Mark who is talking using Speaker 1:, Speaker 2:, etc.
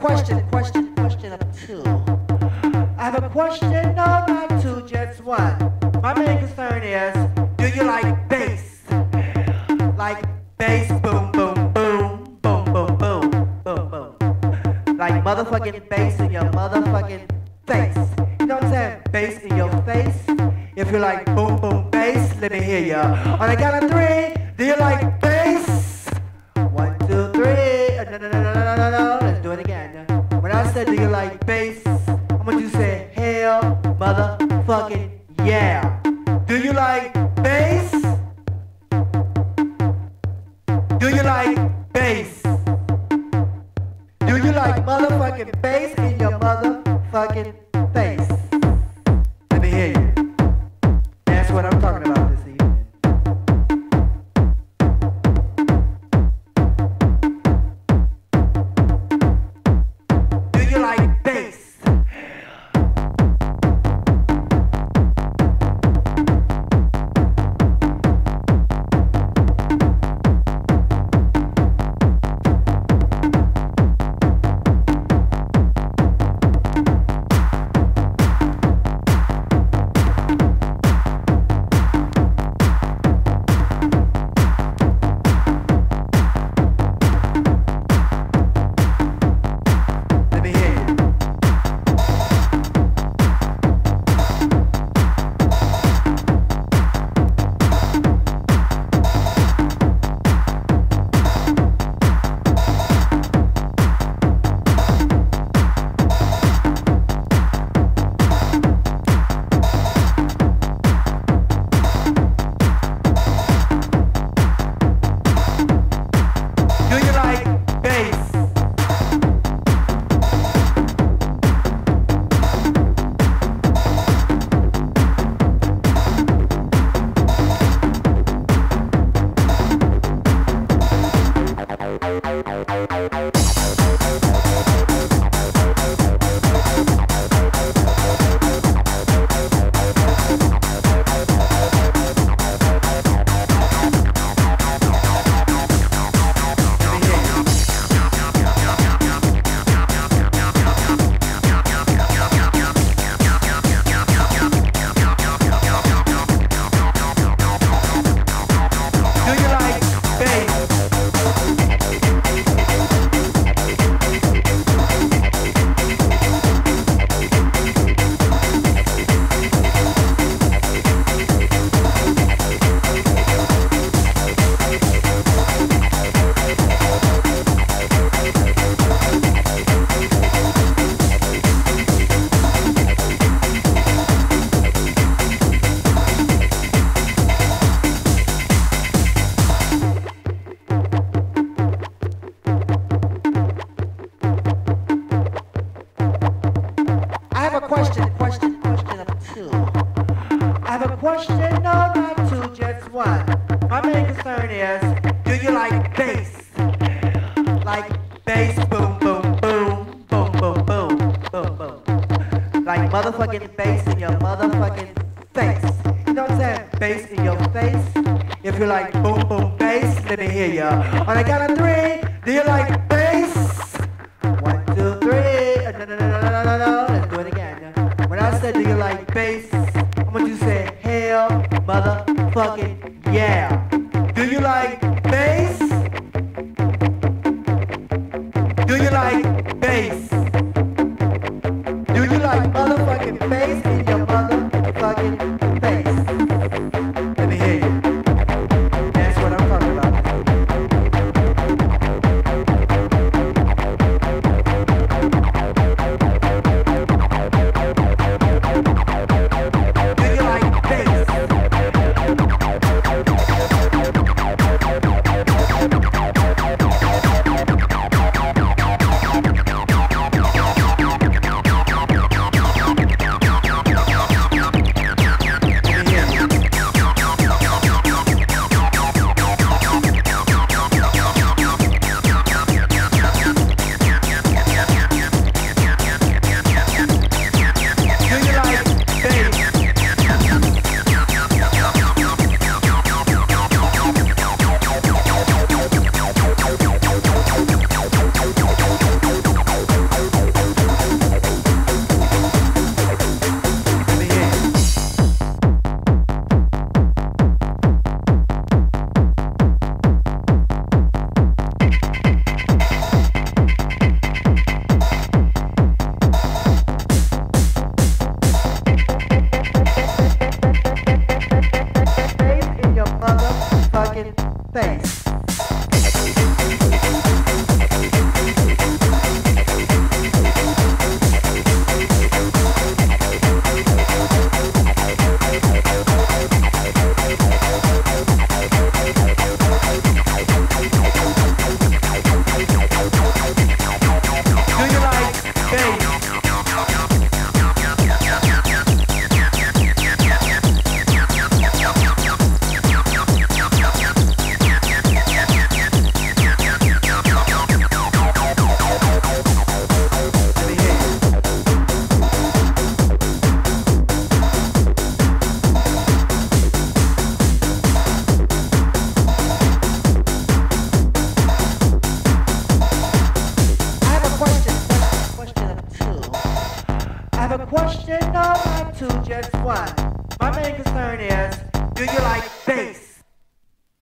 Speaker 1: question, question, question of two. I have a question, not two, just one. My main concern is, do you like bass? Like bass, boom, boom, boom, boom, boom, boom, boom, boom. Like motherfucking bass in your motherfucking face. You know what I'm saying? Bass in your face. If you like boom, boom, bass, let me hear ya. On a count of three, do you like bass? Let's do it again. When I said, do you like bass? I want you to say, hell, motherfucking yeah. Do you like bass? Do you like bass? Do you like motherfucking bass in your motherfucking Question, no, not two, just one. My main concern is, do you like bass? Like bass, boom, boom, boom, boom, boom, boom, boom, boom. Like motherfucking bass in your motherfucking face. You know what I'm saying? Bass in your face. If you like boom, boom, bass, let me hear ya. On the count of three, do you like bass? One, two, three. Uh, No, no, no, no, no, no, no. Let's do it again. When I said, do you like bass? I want you to say, motherfucking yeah. Do you like bass? Do you like bass? motherfucking face. Question, number two, just one. My main concern is, do you like bass?